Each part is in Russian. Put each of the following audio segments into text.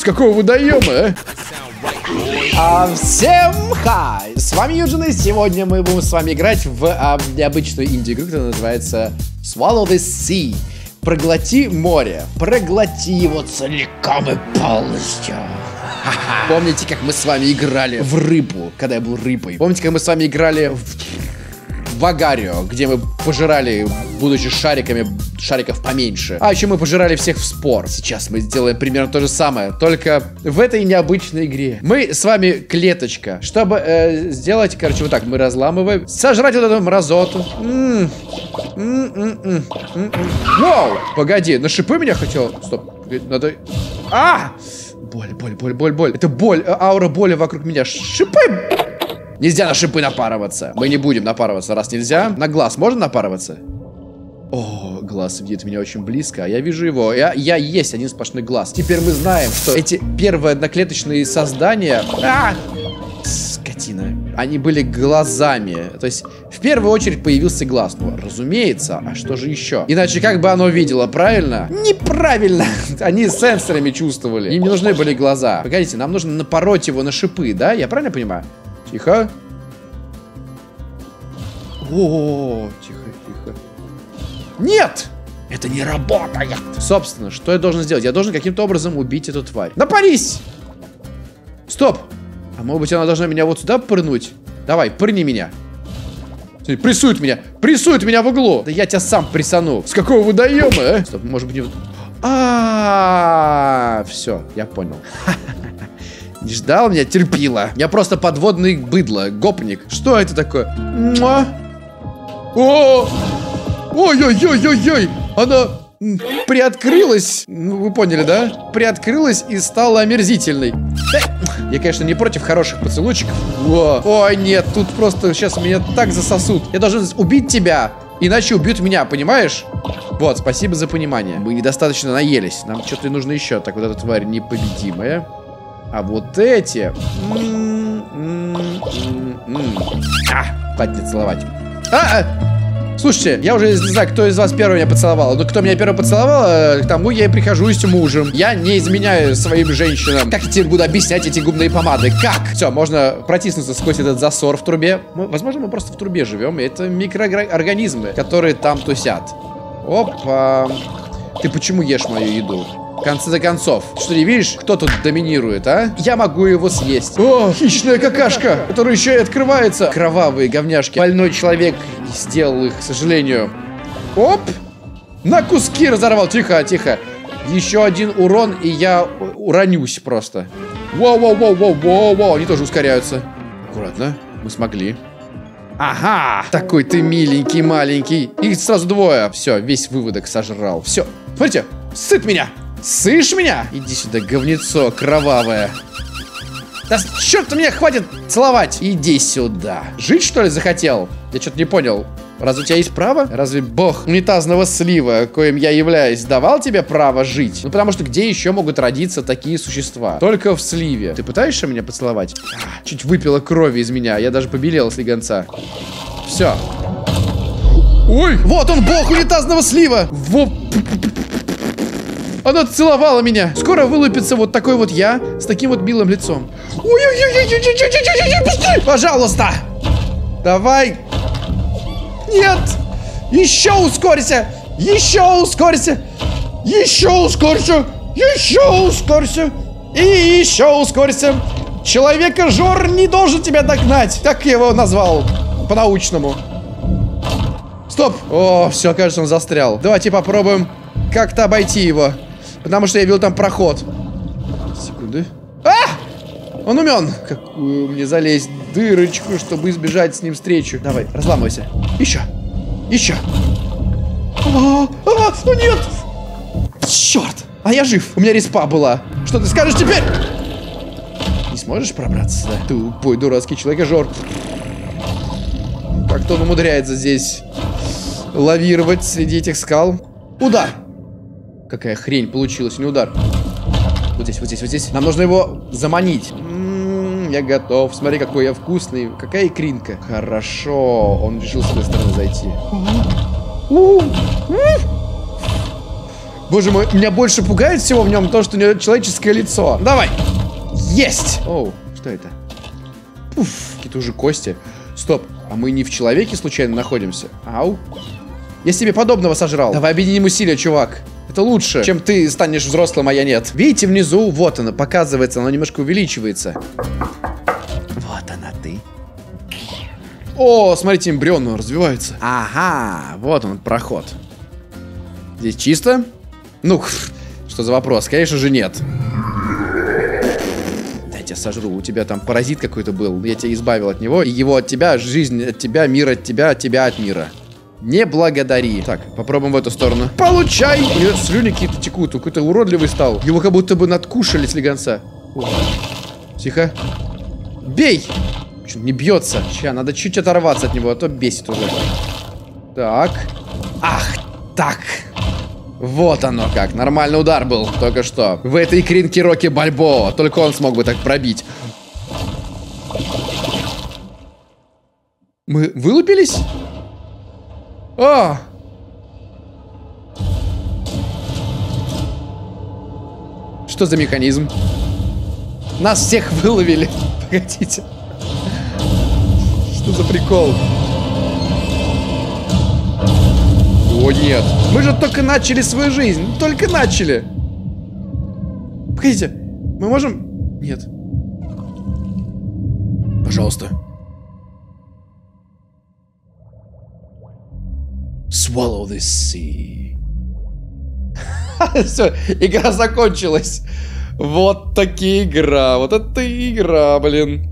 С какого водоема, а? А, всем хай! С вами Юджин, и сегодня мы будем с вами играть в а, необычную инди-игру, которая называется Swallow the Sea. Проглоти море. Проглоти его целиком и полностью. Помните, как мы с вами играли в рыбу, когда я был рыбой? Помните, как мы с вами играли в в Агарио, где мы пожирали, будучи шариками, шариков поменьше. А еще мы пожирали всех в спор. Сейчас мы сделаем примерно то же самое, только в этой необычной игре. Мы с вами клеточка. Чтобы э, сделать, короче, вот так, мы разламываем. Сожрать вот эту мразоту. М-м. М-м-м. М-м. Вау! Погоди, на шипы меня хотел? Стоп, надо... А! Боль, боль, боль, боль, боль. Это боль, э, аура боли вокруг меня. Шипы! Нельзя на шипы напарываться. Мы не будем напарываться, раз нельзя. На глаз можно напарываться? О, глаз видит меня очень близко, а я вижу его. Я, я есть один сплошной глаз. Теперь мы знаем, что эти первые одноклеточные создания... А! Скотина. Они были глазами. То есть, в первую очередь появился глаз. Ну, разумеется. А что же еще? Иначе как бы оно видело, правильно? Неправильно. Они сенсорами чувствовали. Им не нужны были глаза. Погодите, нам нужно напороть его на шипы, да? Я правильно понимаю? Тихо. О, тихо, тихо. Нет! Это не работает! Собственно, что я должен сделать? Я должен каким-то образом убить эту тварь. Напарись! Стоп! А может быть она должна меня вот сюда пырнуть? Давай, пырни меня. Смотри, прессует меня! Прессует меня в углу! Да я тебя сам прессану. С какого водоема, а? Стоп, может быть не... А, -а, -а, -а все, я понял. Не ждал меня, терпила. Я просто подводный быдло, гопник. Что это такое? Муа. О! Ой-ой-ой-ой-ой! Она приоткрылась, ну, вы поняли, да? Приоткрылась и стала омерзительной. Я, конечно, не против хороших поцелуйчиков. О, ой, нет, тут просто сейчас меня так засосут. Я должен убить тебя, иначе убьют меня, понимаешь? Вот, спасибо за понимание. Мы недостаточно наелись. Нам что-то нужно еще. Так, вот эта тварь непобедимая. А вот эти... А, хватит целовать. А, а! Слушайте, я уже не знаю, кто из вас первый меня поцеловал. Но кто меня первый поцеловал, э, к тому я и прихожусь мужем. Я не изменяю своим женщинам. Как я тебе буду объяснять эти губные помады? Как? Все, можно протиснуться сквозь этот засор в трубе. Мы, возможно, мы просто в трубе живем. Это микроорганизмы, которые там тусят. Опа. Ты почему ешь мою еду? В конце концов, что не видишь, кто тут доминирует, а? Я могу его съесть. О, хищная какашка, которая еще и открывается. Кровавые говняшки. Больной человек сделал их, к сожалению. Оп! На куски разорвал. Тихо, тихо. Еще один урон, и я уронюсь просто. Воу-воу-воу-воу-воу-воу. Они тоже ускоряются. Аккуратно. Мы смогли. Ага! Такой ты миленький, маленький. Их сразу двое. Все, весь выводок сожрал. Все. Смотрите, сыт меня. Слышь меня? Иди сюда, говнецо кровавое. Да черт, меня хватит целовать. Иди сюда. Жить, что ли, захотел? Я что-то не понял. Разве у тебя есть право? Разве бог унитазного слива, коим я являюсь, давал тебе право жить? Ну, потому что где еще могут родиться такие существа? Только в сливе. Ты пытаешься меня поцеловать? А, чуть выпила крови из меня. Я даже побелел с легонца. Все. Ой! Вот он, бог унитазного слива! Во... Она целовала меня. Скоро вылупится вот такой вот я с таким вот милым лицом. Ой-ой-ой, Пожалуйста. Давай. Нет. Еще ускорься. Еще ускорься. Еще ускорься. Еще ускорься. И еще ускорься. Человека Жор не должен тебя догнать. Так я его назвал. По-научному. Стоп. О, все, кажется, он застрял. Давайте попробуем как-то обойти его. Потому что я видел там проход. Секунды. А! Он умен. Какую мне залезть дырочку, чтобы избежать с ним встречи. Давай, разламывайся. Еще. Еще. А, а, ну нет. Черт. А я жив. У меня респа была. Что ты скажешь теперь? Не сможешь пробраться сюда? Тупой дурацкий человек-жор. Как-то он умудряется здесь лавировать среди этих скал. Удар. Какая хрень получилась, не удар. Вот здесь, вот здесь, вот здесь. Нам нужно его заманить. М -м -м, я готов. Смотри, какой я вкусный. Какая икринка. Хорошо. Он решил с этой стороны зайти. Боже мой, меня больше пугает всего в нем то, что у него человеческое лицо. Давай. Есть. Оу, что это? Пуф, какие-то уже кости. Стоп, а мы не в человеке случайно находимся? Ау. Я себе подобного сожрал. Давай объединим усилия, чувак. Это лучше, чем ты станешь взрослым, а я нет. Видите, внизу, вот она, показывается, она немножко увеличивается. Вот она ты. О, смотрите, эмбрион развивается. Ага, вот он, проход. Здесь чисто? Ну, что за вопрос? Конечно же нет. Я тебя сожру, у тебя там паразит какой-то был, я тебя избавил от него, и его от тебя, жизнь от тебя, мир от тебя, тебя от мира. Не благодари. Так, попробуем в эту сторону. Получай! У него слюни какие-то текут, он какой-то уродливый стал. Его как будто бы надкушали слегонца. О. Тихо. Бей! Что, не бьется. Ща, надо чуть оторваться от него, а то бесит уже. Так. Ах, так. Вот оно как. Нормальный удар был только что. В этой кринке Рокки Бальбо. Только он смог бы так пробить. Мы вылупились? А! Что за механизм? Нас всех выловили. Погодите. Что за прикол? О, нет. Мы же только начали свою жизнь. Только начали. Погодите. Мы можем... Нет. Пожалуйста. Swallow this sea. Все, игра закончилась. Вот такие игра. Вот это игра, блин.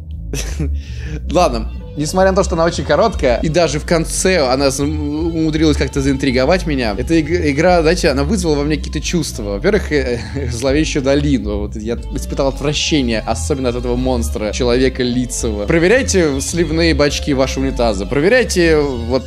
Ладно, несмотря на то, что она очень короткая, и даже в конце она умудрилась как-то заинтриговать меня, эта игра, знаете, она вызвала во мне какие-то чувства. Во-первых, э, зловещую долину. Вот я испытал отвращение, особенно от этого монстра, человека лицевого. Проверяйте сливные бачки вашего унитаза. Проверяйте вот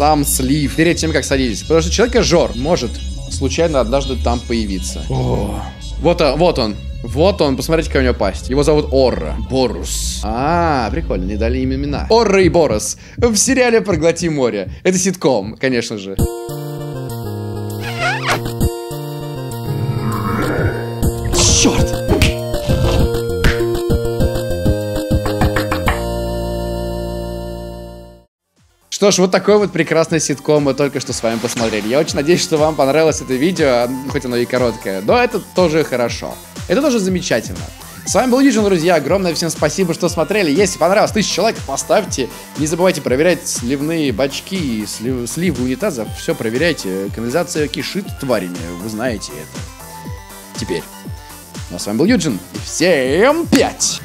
сам слив перед тем, как садитесь. Потому что человека жор может случайно однажды там появиться. О. Вот он, вот он. Вот он, посмотрите, какая у него пасть. Его зовут Орра. Борус. А, прикольно, не дали им имена. Орра и Борус. В сериале «Проглоти море». Это ситком, конечно же. Черт! Что ж, вот такой вот прекрасный ситком мы только что с вами посмотрели. Я очень надеюсь, что вам понравилось это видео, хоть оно и короткое, но это тоже хорошо. Это тоже замечательно. С вами был Юджин, друзья. Огромное всем спасибо, что смотрели. Если понравилось тысяча человек, поставьте. Не забывайте проверять сливные бачки, слив, сливы унитазов. Все проверяйте. Канализация кишит тварями. Вы знаете это. Теперь. Ну а с вами был Юджин. И всем пять!